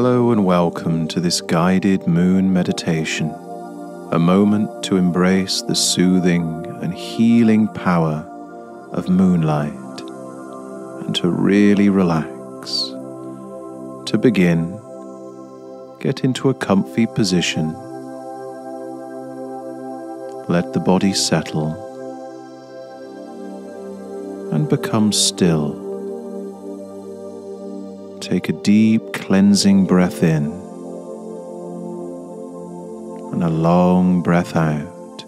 Hello and welcome to this guided moon meditation, a moment to embrace the soothing and healing power of moonlight and to really relax. To begin, get into a comfy position. Let the body settle and become still. Take a deep cleansing breath in and a long breath out.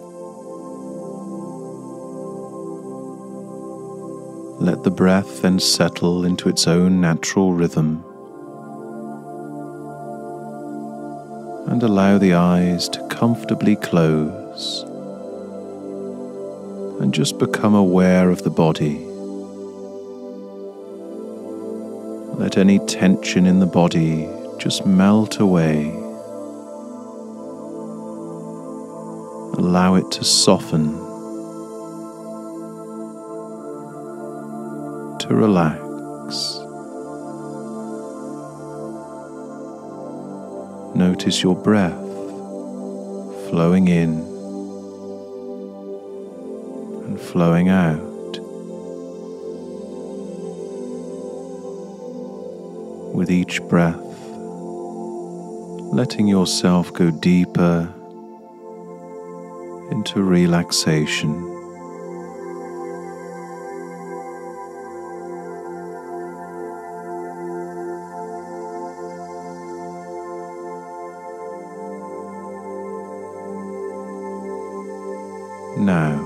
Let the breath then settle into its own natural rhythm and allow the eyes to comfortably close and just become aware of the body. Let any tension in the body just melt away. Allow it to soften, to relax. Notice your breath flowing in and flowing out. With each breath, letting yourself go deeper into relaxation. Now,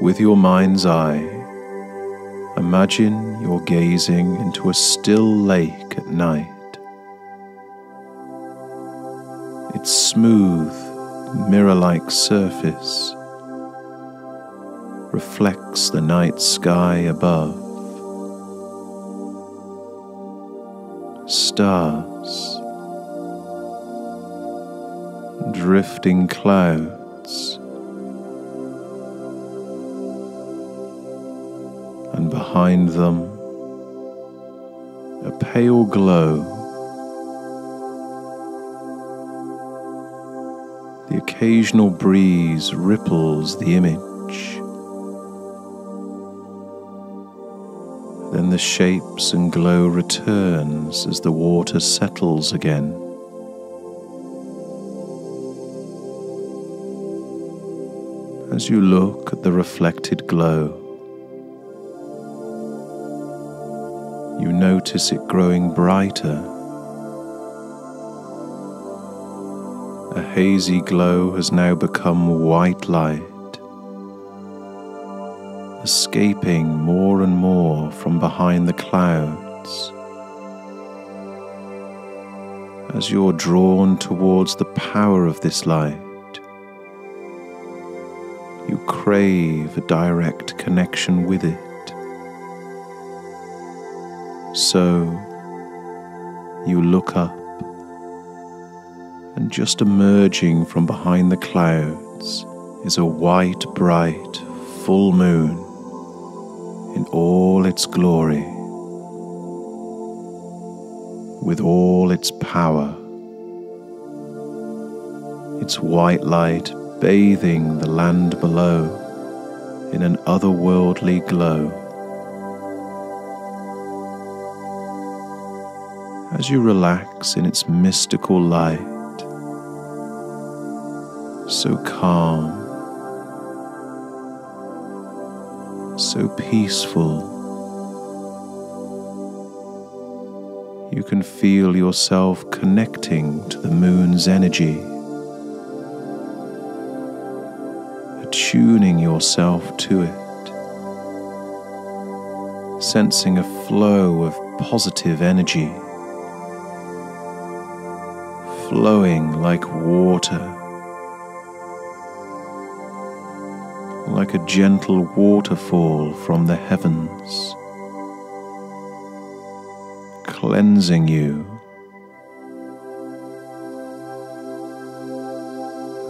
with your mind's eye, Imagine you're gazing into a still lake at night. Its smooth, mirror like surface reflects the night sky above. Stars, drifting clouds. Behind them a pale glow. The occasional breeze ripples the image. Then the shapes and glow returns as the water settles again. As you look at the reflected glow, notice it growing brighter. A hazy glow has now become white light, escaping more and more from behind the clouds. As you're drawn towards the power of this light, you crave a direct connection with it. So you look up, and just emerging from behind the clouds is a white, bright, full moon in all its glory, with all its power. Its white light bathing the land below in an otherworldly glow. As you relax in its mystical light, so calm, so peaceful. You can feel yourself connecting to the moon's energy, attuning yourself to it, sensing a flow of positive energy flowing like water, like a gentle waterfall from the heavens, cleansing you.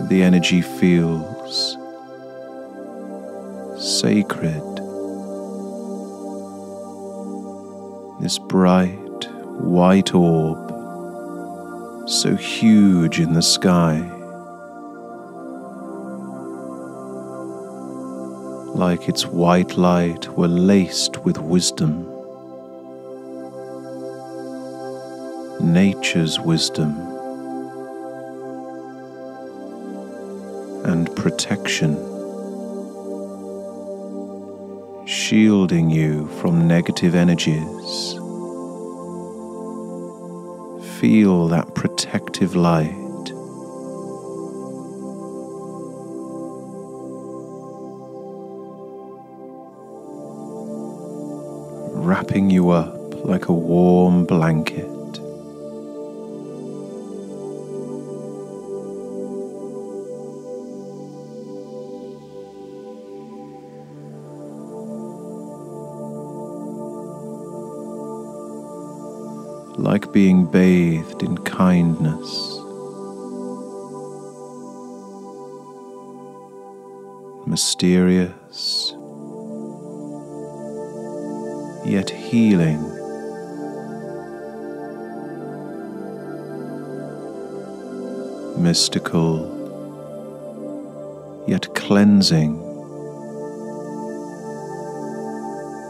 The energy feels sacred. This bright white orb so huge in the sky, like its white light were laced with wisdom, nature's wisdom, and protection. Shielding you from negative energies feel that protective light. Wrapping you up like a warm blanket. Like being bathed in kindness. Mysterious, yet healing. Mystical, yet cleansing.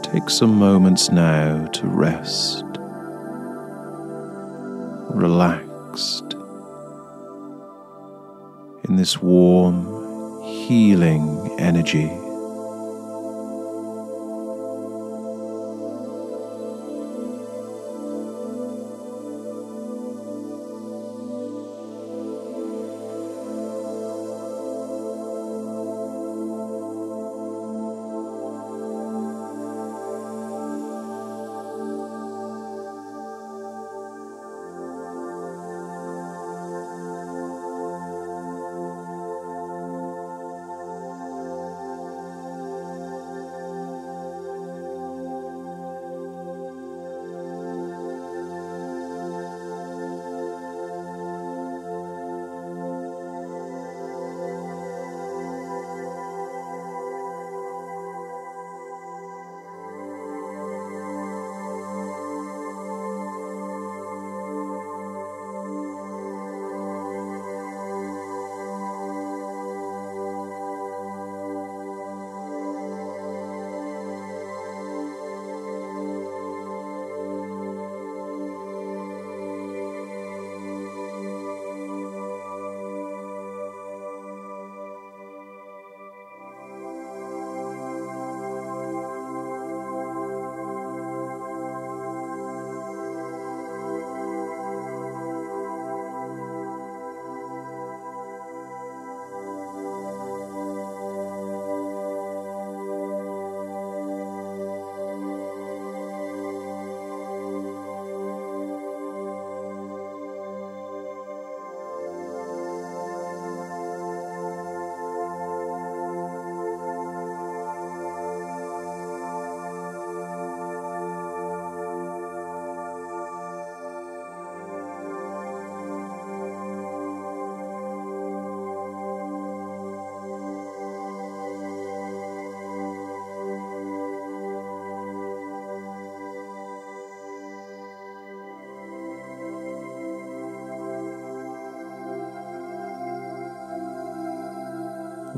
Take some moments now to rest relaxed in this warm, healing energy.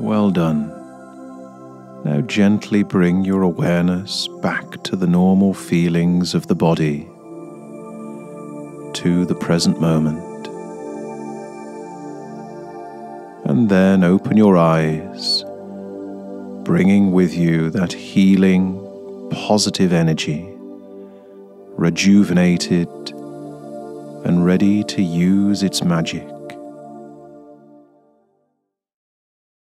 Well done. Now gently bring your awareness back to the normal feelings of the body, to the present moment. And then open your eyes, bringing with you that healing, positive energy, rejuvenated and ready to use its magic.